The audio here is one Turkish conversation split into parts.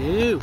Valeu!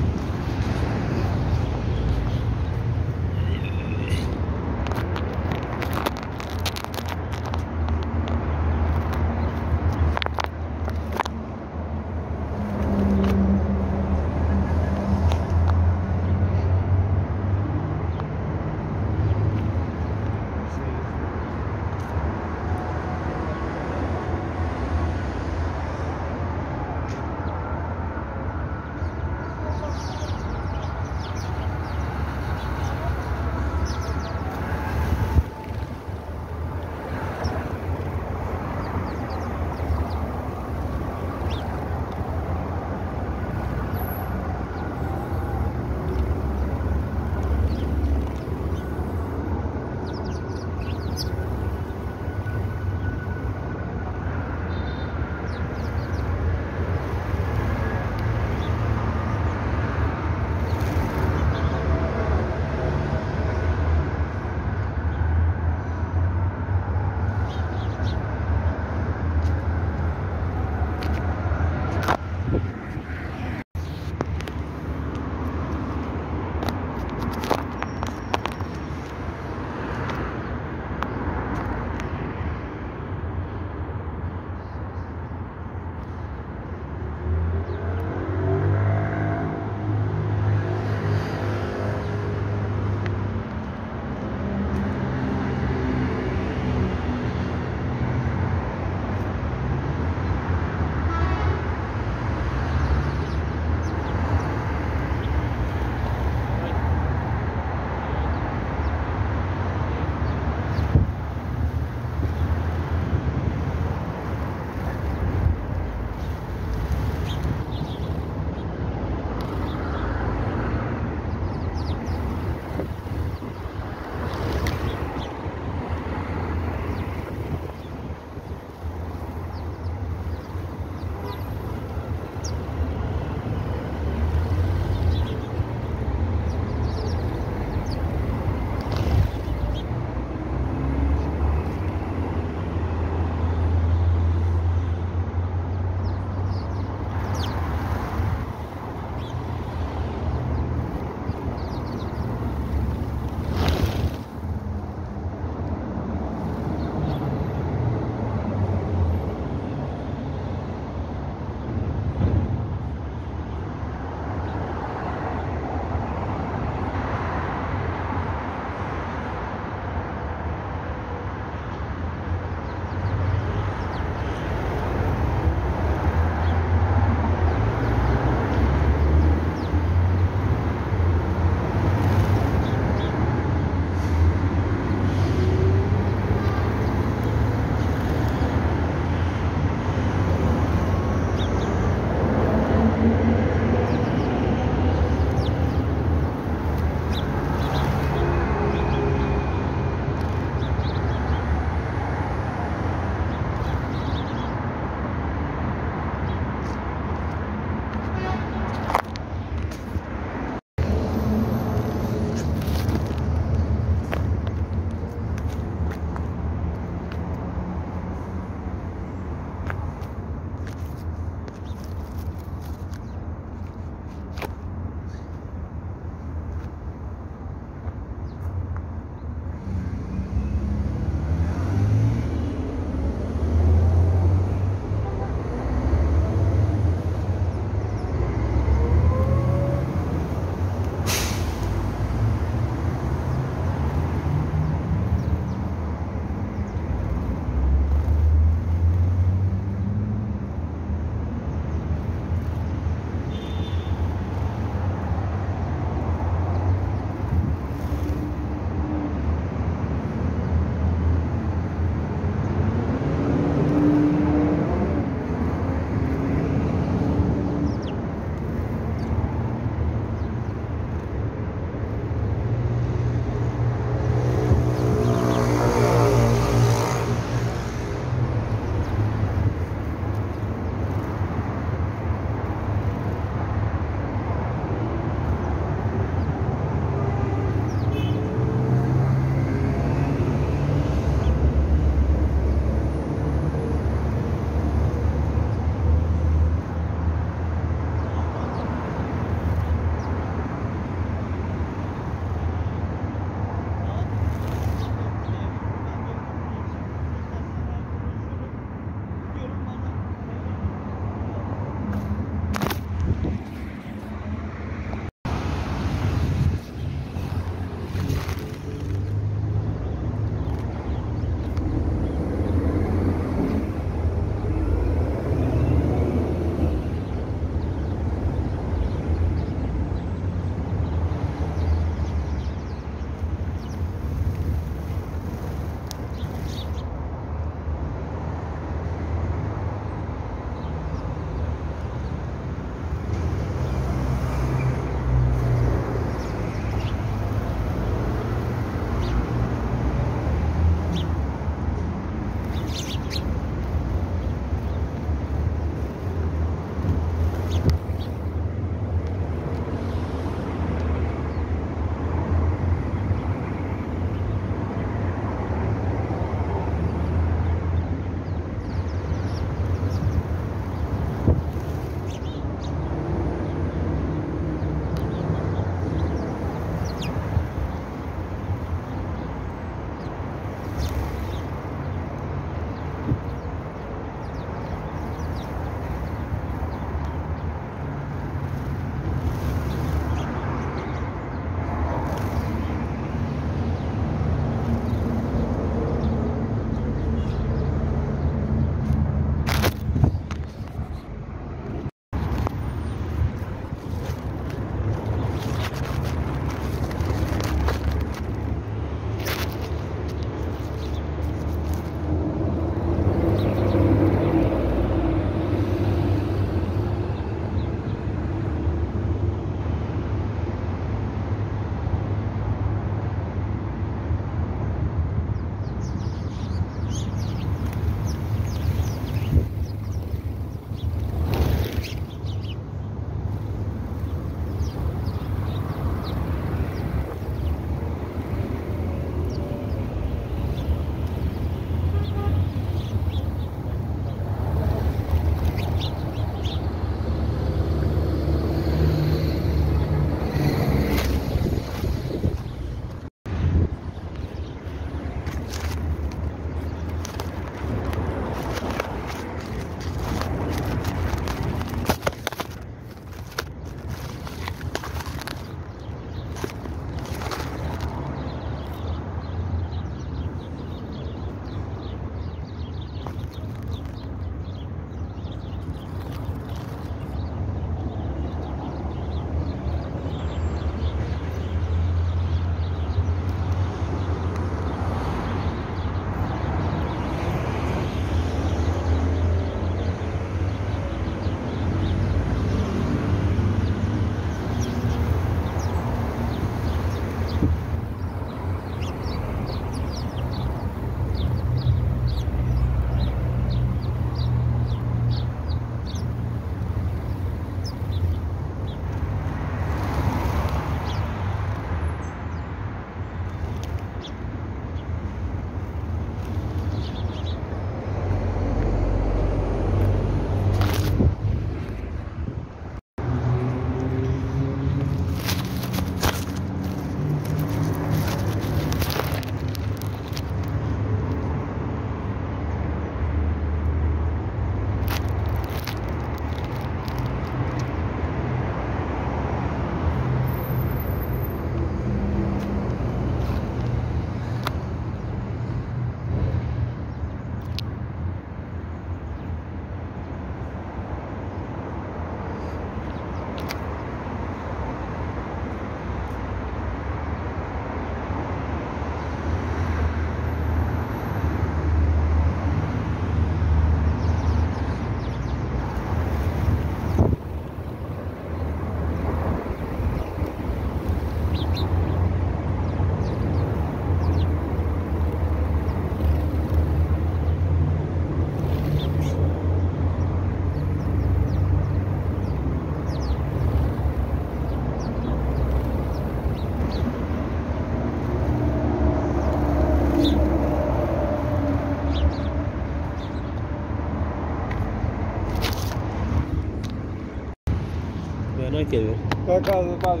Denk gelir. Kalkalım abi.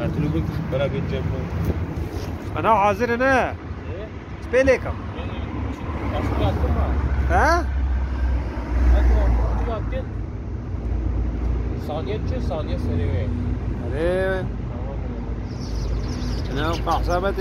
Her türlü bir beraber gideceğim. Ana hazır ne? Ee? Pelekam. Ee, Aşkı attın mı? He? Aşkı attın. Saniye çe saniye serüve. Evet. Tamam. Ne yapma hesap et.